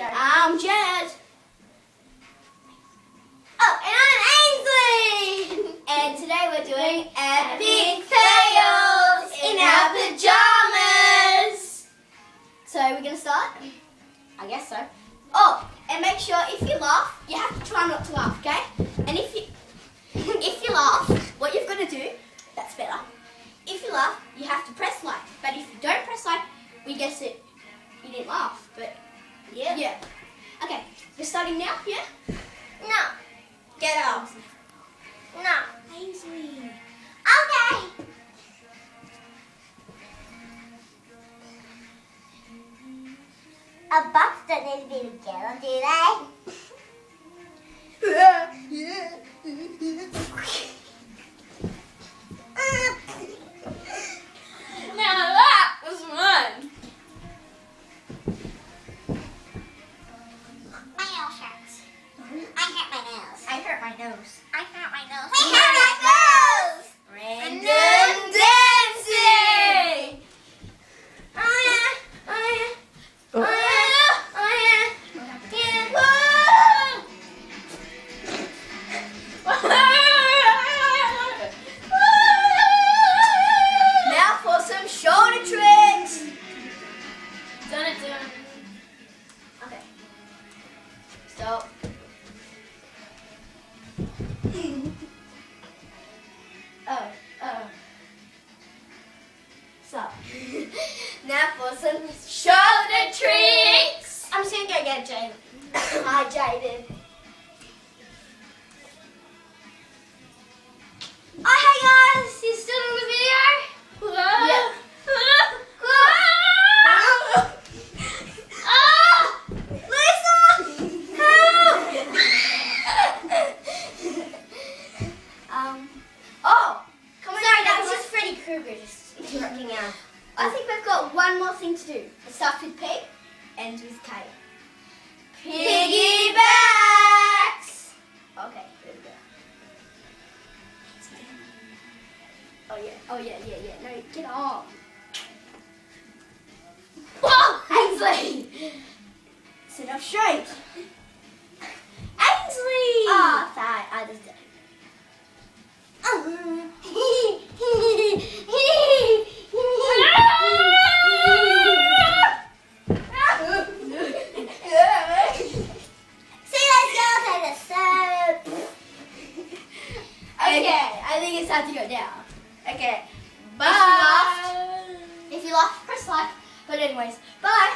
I'm Jed. Oh, and I'm Ainsley. and today we're doing epic fails in our pajamas. So we're gonna start. I guess so. Oh, and make sure if you laugh, you have to try not to laugh, okay? And if you if you laugh, what you've got to do, that's better. If you laugh, you have to press like. But if you don't press like, we guess it you didn't laugh. But Yeah. yeah. Okay, we're starting now, yeah? No. Get off. No. Ainsley. Okay. A box doesn't need to be together, do they? Now for some shoulder tricks. I'm just gonna go get Jaden. Hi, Jaden. Got one more thing to do. It starts with P, ends with K. Piggybacks! Okay, there we go. Oh yeah, oh yeah, yeah, yeah. No, get off. Whoa, Ainsley! Sit up straight. Ainsley! Oh, sorry. I just think it's time to go down. Okay, Bye. If you laugh, if you laugh, press like. But anyways, bye.